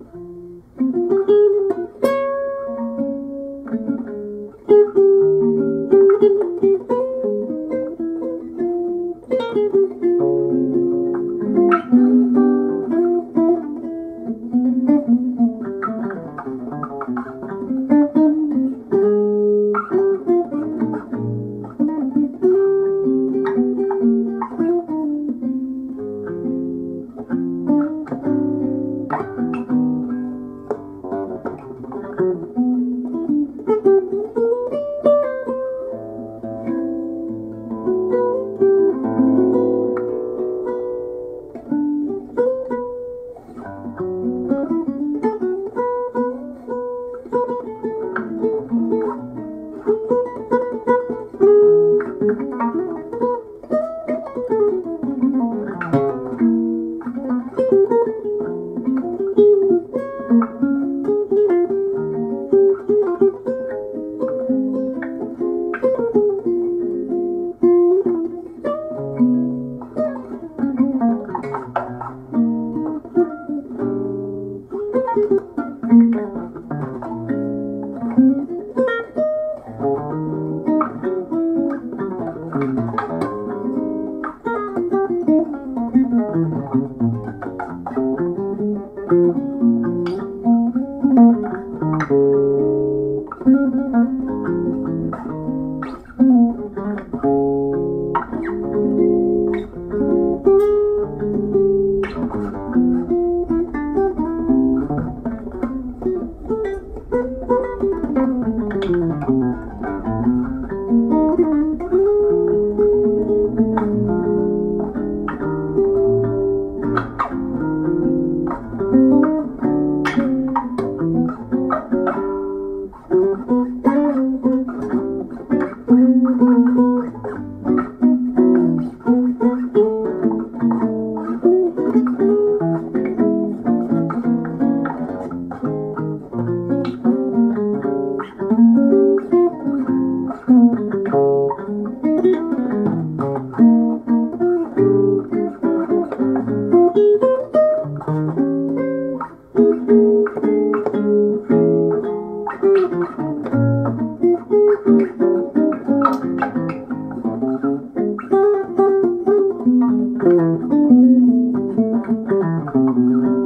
嗯 Thank Música Música